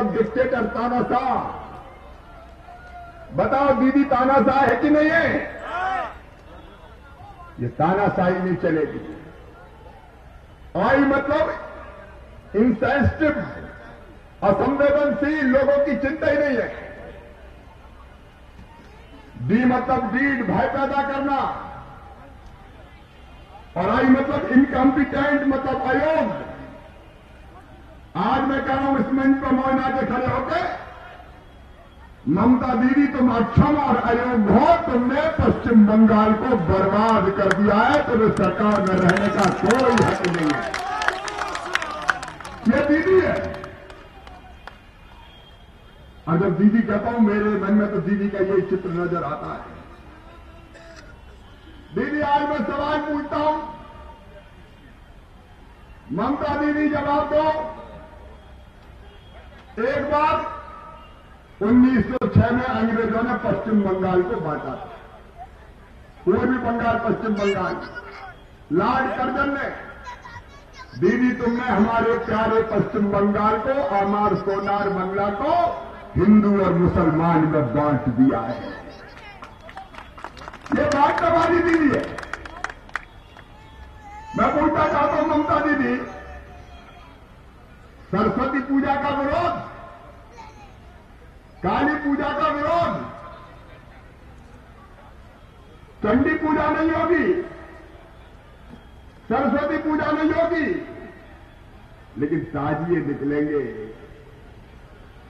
मतलब डिक्टेटर तानाशाह। बताओ, दीदी तानाशाह है कि नहीं है? ये तानाशाही नहीं चलेगी। आई मतलब इंसेंसिटिव असंवेदनशील लोगों की चिंता ही नहीं है। डी मतलब डीड, भय पैदा करना। और आई मतलब इनकम्पिटेंट मतलब अयोग्य। आज मैं कह रहा हूँ, इस मंच पर मोहना के खड़े होकर ममता दीदी तुम अक्षम और अयोग्य हो, तुमने पश्चिम बंगाल को बर्बाद कर दिया है, तुम्हें सरकार में रहने का कोई हक नहीं है। ये दीदी है। और जब दीदी कहता हूँ, मेरे मन में तो दीदी का यही चित्र नज़र आता है। दीदी, आज मैं सवाल पूछता हूँ, ममता दीदी जवाब दो। एक बार 1906 में अंग्रेज़ों ने पश्चिम बंगाल को बांटा था। पूर्वी बंगाल, पश्चिम बंगाल। लॉर्ड कर्जन ने दीदी तुमने हमारे प्यारे पश्चिम बंगाल को अमार सोनार बंगला को हिंदू और मुसलमान में बांट दिया है। ये बात वाली दीदी है। मैं पूछना चाहता हूँ ममता दीदी, सरस्वती पूजा का विरोध काली पूजा का विरोध। चंडी पूजा नहीं होगी, सरस्वती पूजा नहीं होगी, लेकिन ताजिए निकलेंगे।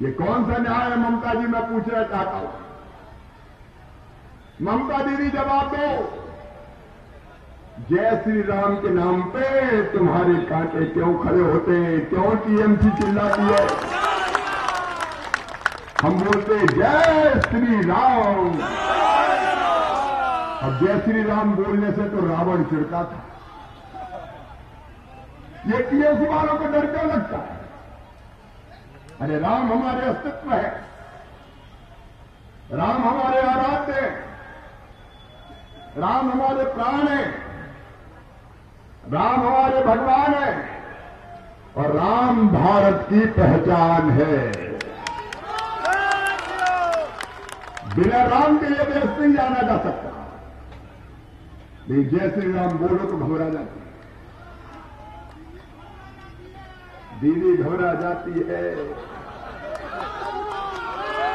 ये कौन सा न्याय है, ममता जी, मैं पूछना चाहता हूँ। ममता दीदी, जवाब दो। जय श्री राम के नाम पे तुम्हारे कांटे क्यों खड़े होते क्यों टीएमसी चिल्लाती है? हम बोलते जय श्री राम अब जय श्री राम बोलने से तो रावण चिड़ता था। ये टीएमसी वालों को डर क्यों लगता है। अरे राम हमारे अस्तित्व है। राम हमारे आराध्य है। राम हमारे प्राण है। राम हमारे भगवान है। और राम भारत की पहचान है। बिना राम के लिए देश नहीं जाना जा सकता नहीं, जय श्री राम बोलो तो घबरा जाती है। दीदी घबरा जाती है।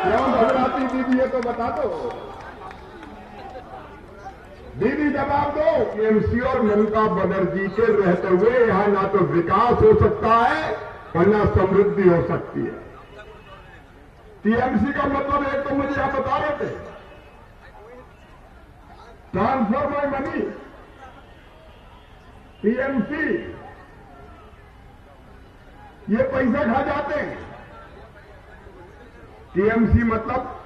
क्यों घबराती दीदी, ये तो बता दो। दीदी, जवाब दो। एमसी और ममता बनर्जी के रहते हुए यहाँ ना तो विकास हो सकता है और ना समृद्धि हो सकती है। टीएमसी का मतलब एक तो मुझे आप बता रहे थे। Transfer by money TMC. ये पैसा खा जाते हैं। टीएमसी मतलब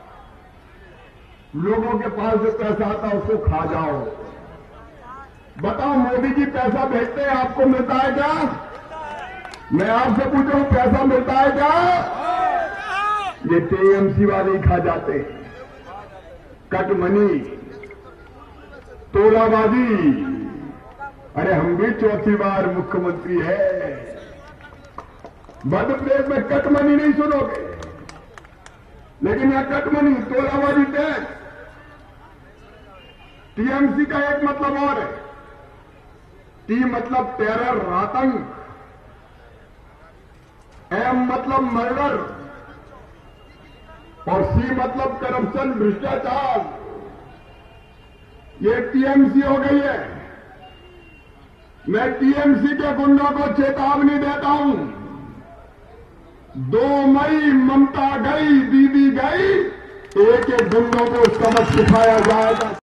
लोगों के पास जो पैसा आता उसको खा जाओ। बताओ, मोदी जी पैसा भेजते हैं, आपको मिलता है क्या? मैं आपसे पूछ रहा हूँ पैसा मिलता है क्या? ये टीएमसी वाले ही खा जाते हैं। कट मनी तोलाबाजी। अरे हम भी चौथी बार मुख्यमंत्री है। मध्य प्रदेश में कट मनी नहीं सुनोगे। लेकिन यह कट मनी तोलाबाजी टैक्स। टीएमसी का एक मतलब और है। टी मतलब टेरर आतंक। एम मतलब मर्डर और सी मतलब करप्शन, भ्रष्टाचार। ये टीएमसी हो गई है। मैं टीएमसी के गुंडों को चेतावनी देता हूँ। दो मई ममता गई, दीदी गई एक एक गुंडों को समझ सिखाया जाएगा।